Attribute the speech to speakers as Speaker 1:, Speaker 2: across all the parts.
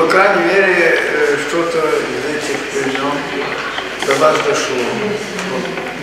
Speaker 1: по крайней мере, э, что-то из этих времен до вас дошло.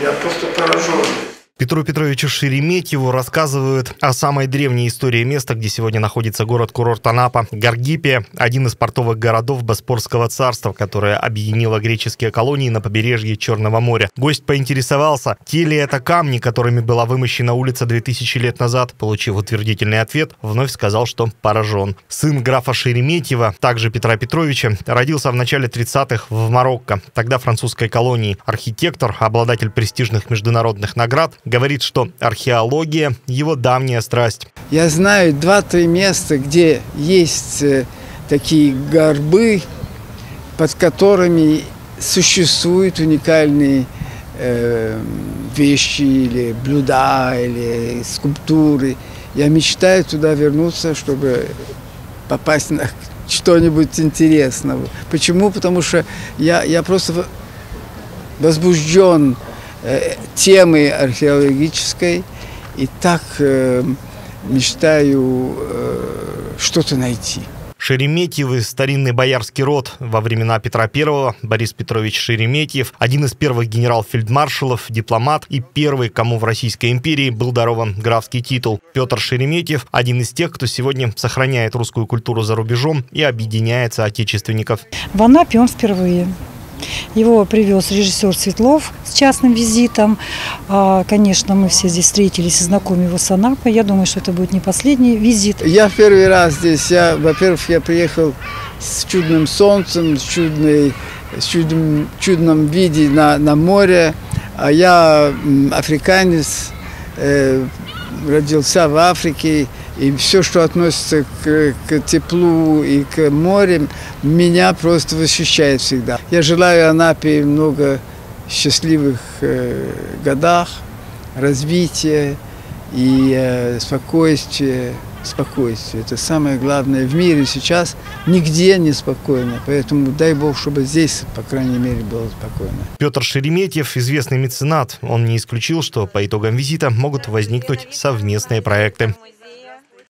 Speaker 1: Я просто поражен.
Speaker 2: Петру Петровичу Шереметьеву рассказывают о самой древней истории места, где сегодня находится город-курорт Анапа. Гаргипия – один из портовых городов Боспорского царства, которое объединило греческие колонии на побережье Черного моря. Гость поинтересовался, те ли это камни, которыми была вымощена улица 2000 лет назад. Получив утвердительный ответ, вновь сказал, что поражен. Сын графа Шереметьева, также Петра Петровича, родился в начале 30-х в Марокко, тогда французской колонии. Архитектор, обладатель престижных международных наград, говорит, что археология – его давняя страсть.
Speaker 1: Я знаю два-три места, где есть э, такие горбы, под которыми существуют уникальные э, вещи или блюда, или скульптуры. Я мечтаю туда вернуться, чтобы попасть на что-нибудь интересного. Почему? Потому что я, я просто возбужден темы археологической и так э, мечтаю э, что-то найти.
Speaker 2: Шереметьевы – старинный боярский род. Во времена Петра I Борис Петрович Шереметьев – один из первых генерал-фельдмаршалов, дипломат и первый, кому в Российской империи был дарован графский титул. Петр Шереметьев – один из тех, кто сегодня сохраняет русскую культуру за рубежом и объединяет соотечественников.
Speaker 3: В Анапе он впервые. Его привез режиссер Светлов с частным визитом. А, конечно, мы все здесь встретились и знакомы его с Анапой. Я думаю, что это будет не последний визит.
Speaker 1: Я первый раз здесь. Я, во-первых, я приехал с чудным солнцем, с, чудной, с чудным, чудном виде на, на море. А я африканец, э, родился в Африке. И все, что относится к, к теплу и к морю, меня просто восхищает всегда. Я желаю Анапе много счастливых э, годах, развития и э, спокойствия. Спокойствие. Это самое главное в мире сейчас. Нигде не спокойно. Поэтому дай Бог, чтобы здесь, по крайней мере, было спокойно.
Speaker 2: Петр Шереметьев – известный меценат. Он не исключил, что по итогам визита могут возникнуть совместные проекты.